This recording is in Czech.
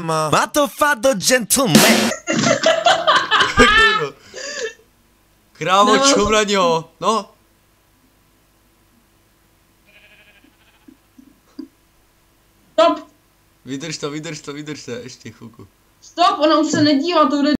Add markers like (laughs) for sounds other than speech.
I'm a Matofado gentleman. (laughs) Krávo, no. čum na něho, no. Stop. Vydrž to, vydrž to, vydrž to, ještě chvilku. Stop, ona už se nedívá, to jde